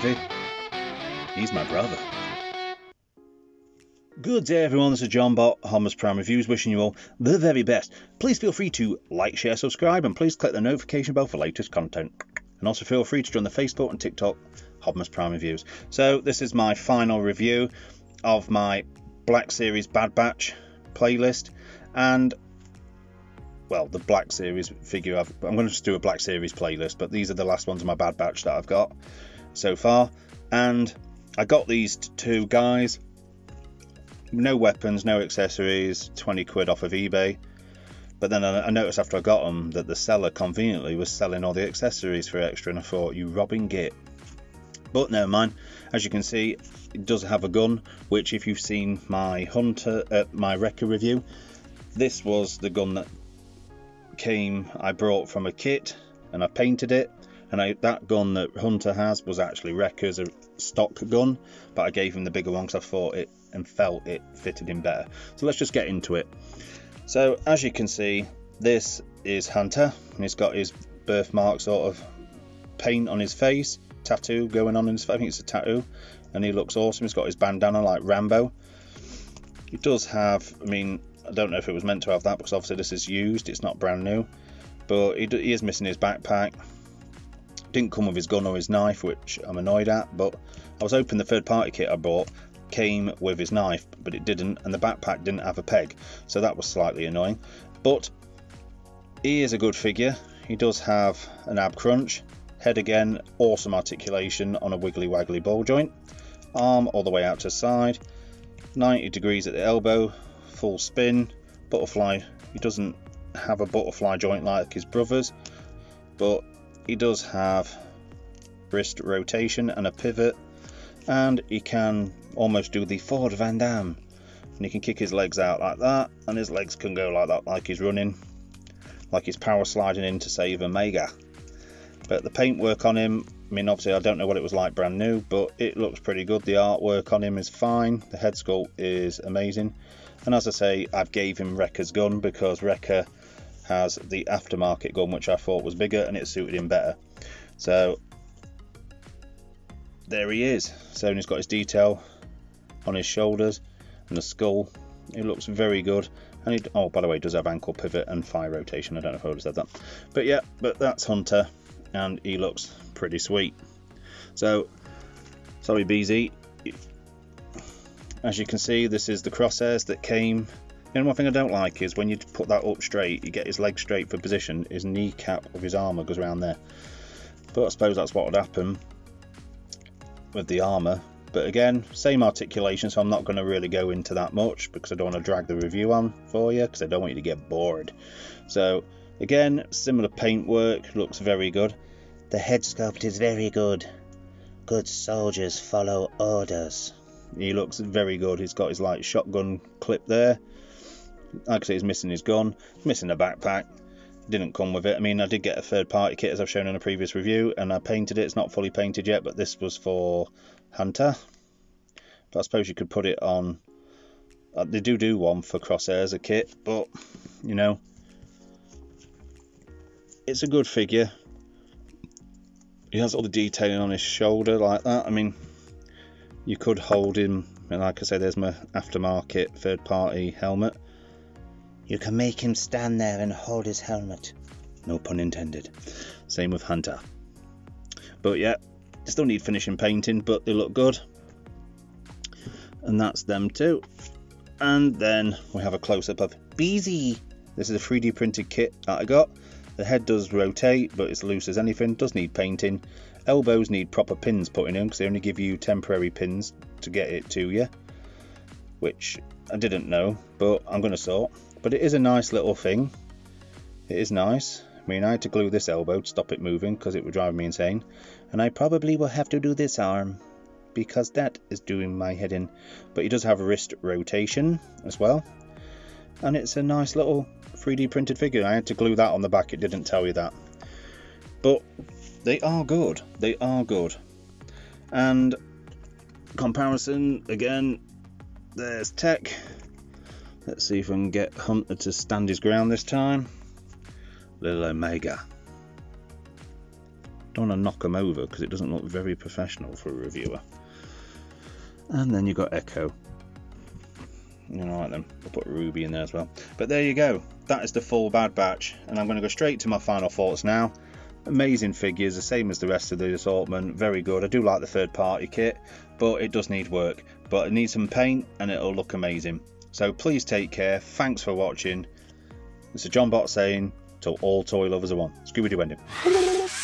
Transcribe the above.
Heavy. He's my brother. Good day, everyone. This is John Bot, Hodmus Prime Reviews, wishing you all the very best. Please feel free to like, share, subscribe, and please click the notification bell for latest content. And also feel free to join the Facebook and TikTok Hodmus Prime Reviews. So, this is my final review of my Black Series Bad Batch playlist, and well, the Black Series figure. I've, I'm going to just do a Black Series playlist, but these are the last ones of my Bad Batch that I've got so far. And I got these two guys, no weapons, no accessories, 20 quid off of eBay. But then I noticed after I got them that the seller conveniently was selling all the accessories for extra, and I thought, you robbing git. But never mind. As you can see, it does have a gun, which if you've seen my Hunter, uh, my Wrecker review, this was the gun that came, I brought from a kit, and I painted it. And I, that gun that Hunter has was actually Wrecker's a stock gun, but I gave him the bigger one because I thought it and felt it fitted him better. So let's just get into it. So as you can see, this is Hunter, and he's got his birthmark sort of paint on his face tattoo going on in his face. I think it's a tattoo, and he looks awesome. He's got his bandana like Rambo. He does have, I mean, I don't know if it was meant to have that because obviously this is used, it's not brand new. But he, he is missing his backpack. Didn't come with his gun or his knife, which I'm annoyed at. But I was hoping the third party kit I bought came with his knife, but it didn't, and the backpack didn't have a peg, so that was slightly annoying. But he is a good figure. He does have an ab crunch. Head again, awesome articulation on a wiggly waggly ball joint. Arm all the way out to side. 90 degrees at the elbow, full spin. Butterfly, he doesn't have a butterfly joint like his brothers, but he does have wrist rotation and a pivot, and he can almost do the Ford Van Damme. And he can kick his legs out like that, and his legs can go like that, like he's running, like he's power sliding in to save Omega. But the paintwork on him, I mean, obviously, I don't know what it was like brand new, but it looks pretty good. The artwork on him is fine. The head sculpt is amazing. And as I say, I've gave him Wrecker's gun because Wrecker has the aftermarket gun, which I thought was bigger and it suited him better. So there he is. So he's got his detail on his shoulders and the skull. It looks very good. And he, oh, by the way, does have ankle pivot and thigh rotation. I don't know if I would have said that. But yeah, but that's Hunter and he looks pretty sweet. So, sorry BZ, as you can see this is the crosshairs that came and one thing I don't like is when you put that up straight, you get his leg straight for position, his kneecap of his armour goes around there. But I suppose that's what would happen with the armour. But again, same articulation, so I'm not going to really go into that much because I don't want to drag the review on for you because I don't want you to get bored. So Again, similar paintwork, looks very good. The head sculpt is very good. Good soldiers follow orders. He looks very good. He's got his like shotgun clip there. I say, he's missing his gun, missing a backpack. Didn't come with it. I mean, I did get a third party kit as I've shown in a previous review, and I painted it. It's not fully painted yet, but this was for Hunter. But I suppose you could put it on. Uh, they do do one for Crosshairs, a kit, but you know, it's a good figure. He has all the detailing on his shoulder like that. I mean, you could hold him, and like I say, there's my aftermarket third party helmet. You can make him stand there and hold his helmet. No pun intended. Same with Hunter. But yeah, still need finishing painting, but they look good. And that's them too. And then we have a close up of BZ. This is a 3D printed kit that I got. The head does rotate, but it's loose as anything, does need painting. Elbows need proper pins put in them because they only give you temporary pins to get it to you, which I didn't know, but I'm going to sort. But it is a nice little thing. It is nice. I mean, I had to glue this elbow to stop it moving because it would drive me insane. And I probably will have to do this arm because that is doing my head in. But he does have wrist rotation as well. And it's a nice little 3D printed figure. I had to glue that on the back, it didn't tell you that. But they are good. They are good. And comparison, again, there's Tech. Let's see if we can get Hunter to stand his ground this time. Little Omega. Don't want to knock him over because it doesn't look very professional for a reviewer. And then you've got Echo. Know, like them. I'll put Ruby in there as well. But there you go. That is the full Bad Batch. And I'm going to go straight to my final thoughts now. Amazing figures, the same as the rest of the assortment. Very good. I do like the third party kit, but it does need work. But it needs some paint and it'll look amazing. So please take care. Thanks for watching. This is John Bot saying, till all toy lovers are one. Scooby Doo ending.